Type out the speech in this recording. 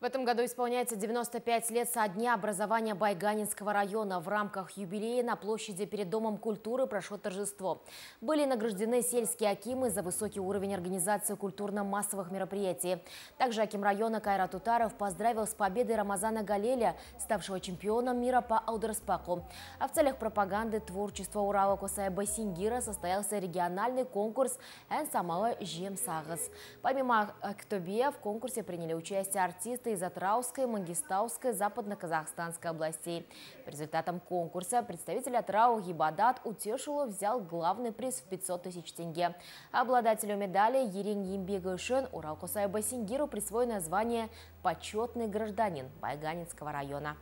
В этом году исполняется 95 лет со дня образования Байганинского района. В рамках юбилея на площади перед Домом культуры прошло торжество. Были награждены сельские акимы за высокий уровень организации культурно-массовых мероприятий. Также аким района Кайрат Утаров поздравил с победой Рамазана Галеля, ставшего чемпионом мира по аудерспаку. А в целях пропаганды творчества Урала Косая Басингира состоялся региональный конкурс «Эн Самала Жем Сагас». Помимо Актобе в конкурсе приняли участие артисты из Атрауской, Мангистауской, Западно-Казахстанской областей. По результатам конкурса представитель Атрау Гибадат Утешилов взял главный приз в 500 тысяч тенге. Обладателю медали Ерин Ембега Шен Урал Кусай Басингиру присвоено звание «Почетный гражданин» Байганинского района.